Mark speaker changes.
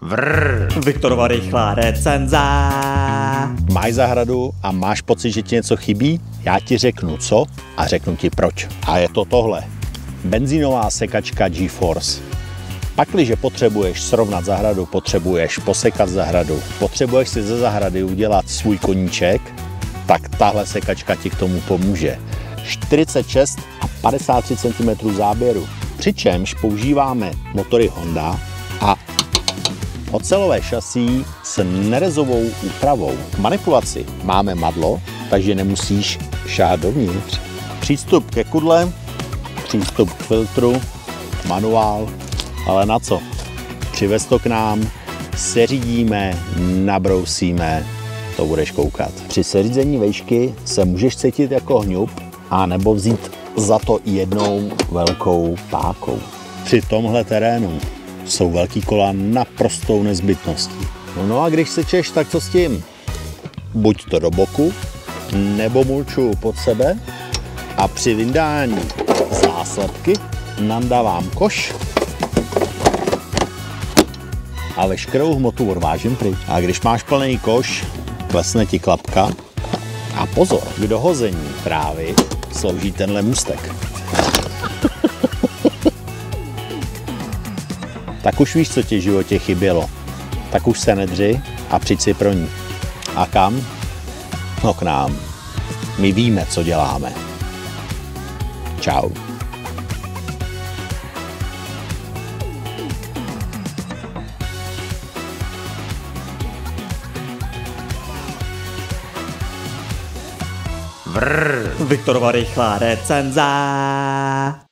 Speaker 1: Vrr. Viktorova rychlá recenze.
Speaker 2: Máš zahradu a máš pocit, že ti něco chybí? Já ti řeknu co a řeknu ti proč. A je to tohle. Benzínová sekačka GeForce. Pakliže potřebuješ srovnat zahradu, potřebuješ posekat zahradu, potřebuješ si ze zahrady udělat svůj koníček, tak tahle sekačka ti k tomu pomůže. 46 a 53 cm záběru, přičemž používáme motory Honda a Ocelové šasí s nerezovou úpravou. K manipulaci máme madlo, takže nemusíš šát dovnitř. Přístup ke kudle, přístup k filtru, manuál, ale na co? Přivez to k nám, seřídíme, nabrousíme, to budeš koukat. Při seřízení vejšky se můžeš cítit jako hňub, a nebo vzít za to jednou velkou pákou. Při tomhle terénu jsou velký kola naprostou nezbytností. No a když sečeš, tak co s tím? Buď to do boku, nebo mulču pod sebe a při vyndání záslepky nandávám koš a veškerou hmotu odvážím pryč. A když máš plný koš, klesne ti klapka a pozor, k dohození trávy slouží tenhle mustek. Tak už víš, co ti v životě chybělo. Tak už se nedři a přijď si pro ní. A kam? No k nám. My víme, co děláme. Čau.
Speaker 1: Vrr. Viktorova rychlá recenze.